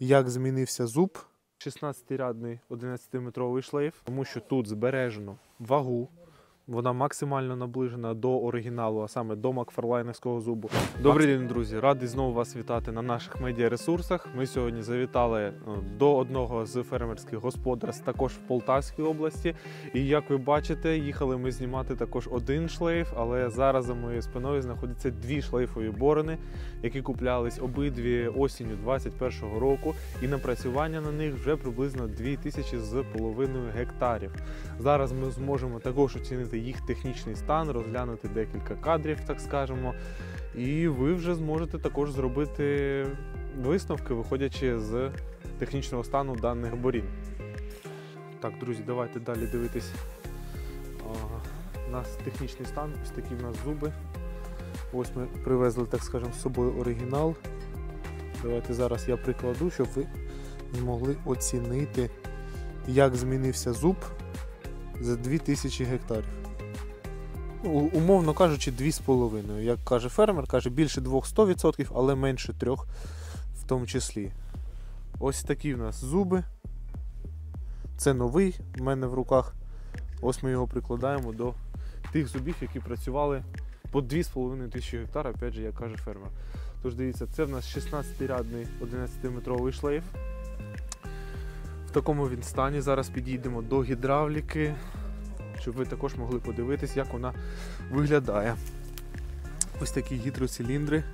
як змінився зуб. 16-рядний 11-метровий шлейф, тому що тут збережено вагу. Вона максимально наближена до оригіналу, а саме до Макфарлайнівського зубу. Добрий день, друзі! Радий знову вас вітати на наших медіаресурсах. Ми сьогодні завітали е, до одного з фермерських господарств, також в Полтавській області. І як ви бачите, їхали ми знімати також один шлейф, але зараз за моєю спиною знаходяться дві шлейфові борони, які куплялись обидві осінню 2021 року. І напрацювання на них вже приблизно 2000 з половиною гектарів. Зараз ми зможемо також оцінити їх технічний стан, розглянути декілька кадрів, так скажемо. І ви вже зможете також зробити висновки, виходячи з технічного стану даних борін. Так, друзі, давайте далі дивитись. У нас технічний стан, ось такі в нас зуби. Ось ми привезли, так скажемо, з собою оригінал. Давайте зараз я прикладу, щоб ви змогли оцінити, як змінився зуб за 2000 гектарів. Умовно кажучи, 2,5. Як каже фермер, каже більше 200%, але менше 3 в тому числі. Ось такі в нас зуби. Це новий в мене в руках. Ось ми його прикладаємо до тих зубів, які працювали по 2,5 тисячі гектар, опять же, як каже фермер. Тож дивіться, це в нас 16-рядний 11-метровий шлейф. В такому він стані. Зараз підійдемо до гідравліки, щоб ви також могли подивитись, як вона виглядає. Ось такі гідроциліндри.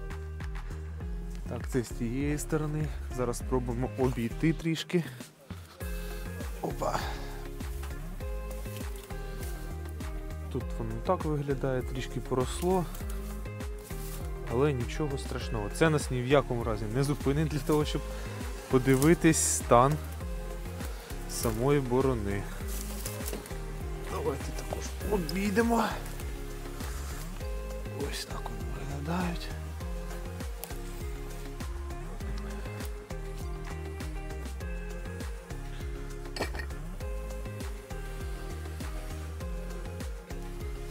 Так, це з тієї сторони. Зараз спробуємо обійти трішки. Опа. Тут воно так виглядає, трішки поросло. Але нічого страшного. Це нас ні в якому разі не зупинить для того, щоб подивитись стан самої борони. Давайте також обійдемо. Ось так вони виглядають.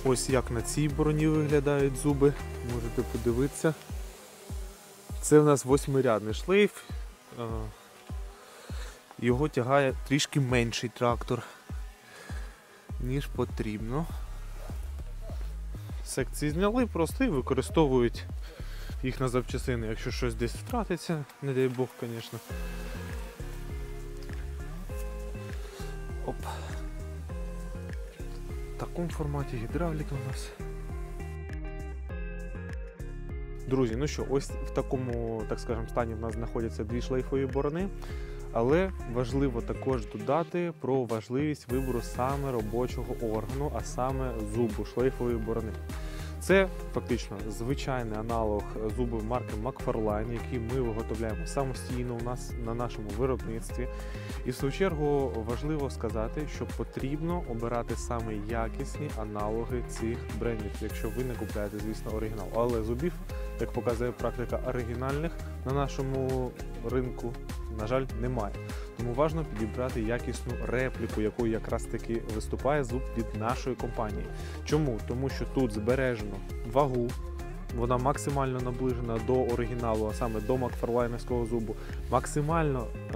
Ось як на цій бороні виглядають зуби. Можете подивитися. Це в нас восьмирядний шлейф. Е, Його тягає трішки менший трактор, ніж потрібно. Секції зняли просто і використовують їх на запчасини, якщо щось десь втратиться, не дай Бог, звісно. Оп. В такому форматі гідравліка у нас. Друзі, ну що, ось в такому, так скажемо, стані в нас знаходяться дві шлейфові борони. Але важливо також додати про важливість вибору саме робочого органу, а саме зубу шлейфової борони. Це фактично звичайний аналог зубів марки Macfarlane, який ми виготовляємо самостійно у нас на нашому виробництві. І в свою чергу важливо сказати, що потрібно обирати саме якісні аналоги цих брендів, якщо ви не купляєте, звісно, оригінал. Але зубів, як показує практика оригінальних на нашому ринку, на жаль, немає. Тому важливо підібрати якісну репліку, якою якраз таки виступає зуб від нашої компанії. Чому? Тому що тут збережено вагу, вона максимально наближена до оригіналу, а саме до Макфарлайнівського зубу. Максимально, е,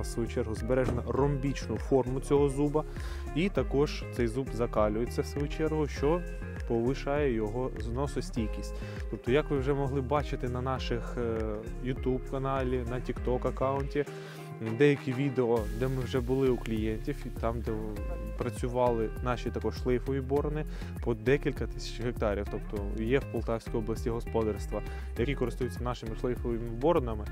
в свою чергу, збережено ромбічну форму цього зуба. І також цей зуб закалюється в свою чергу, що повишає його зносостійкість. Тобто, як ви вже могли бачити на наших е, YouTube каналі, на TikTok аккаунті, деякі відео, де ми вже були у клієнтів, і там, де працювали наші також шлейфові борони по декілька тисяч гектарів. Тобто є в Полтавській області господарства, які користуються нашими шлейфовими боронами,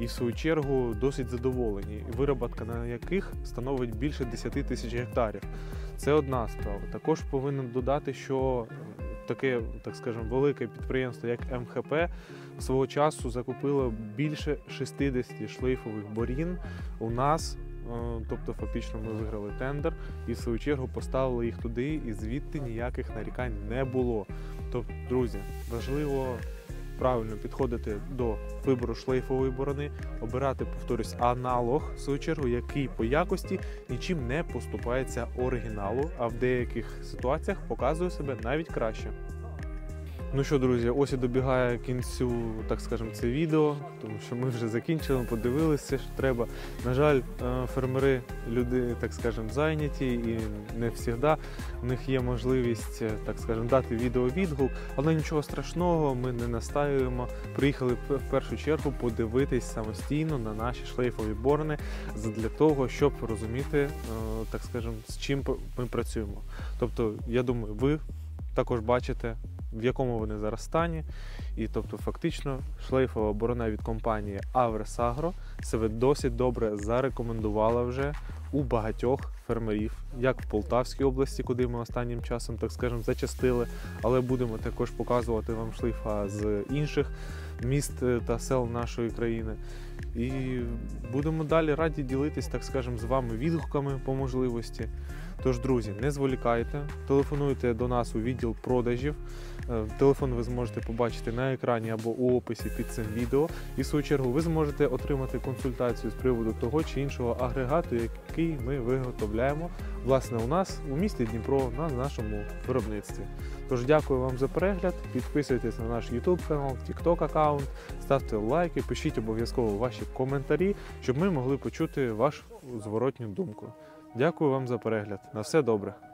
і в свою чергу досить задоволені, вироботка на яких становить більше 10 тисяч гектарів. Це одна справа. Також повинен додати, що таке, так скажемо, велике підприємство, як МХП, свого часу закупило більше 60 шлейфових борін у нас. Е, Тобто, фактично, ми виграли тендер і в свою чергу поставили їх туди, і звідти ніяких нарікань не було. Тобто, друзі, важливо правильно підходити до вибору шлейфової борони, обирати, повторюсь, аналог в свою чергу, який по якості нічим не поступається оригіналу, а в деяких ситуаціях показує себе навіть краще. Ну що, друзі, ось і добігає кінцю, так скажемо, це відео, тому що ми вже закінчили, подивилися, що треба. На жаль, е, фермери, люди, так скажемо, зайняті і не завжди в них є можливість, е, так скажемо, дати відеовідгук, але нічого страшного, ми не настаюємо. Приїхали в першу чергу подивитись самостійно на наші шлейфові борни для того, щоб розуміти, е, так скажемо, з чим ми працюємо. Тобто, я думаю, ви також бачите, в якому вони зараз стані. І тобто, фактично, шлейфова борона від компанії Averс Agro себе досить добре зарекомендувала вже у багатьох фермерів, як в Полтавській області, куди ми останнім часом, так скажемо, зачастили, але будемо також показувати вам шлейфа з інших міст е, та сел нашої країни. І будемо далі раді ділитись, так скажемо, з вами відгуками по можливості. Тож, друзі, не зволікайте, телефонуйте до нас у відділ продажів. Е, Телефон ви зможете побачити на екрані або у описі під цим відео. І в свою чергу ви зможете отримати консультацію з приводу того чи іншого агрегату, який ми виготовляємо власне у нас у місті Дніпро на нашому виробництві. Тож дякую вам за перегляд. Підписуйтесь на наш YouTube канал, TikTok аккаунт, ставте лайки, пишіть обов'язково ваші коментарі, щоб ми могли почути вашу зворотню думку. Дякую вам за перегляд. На все добре.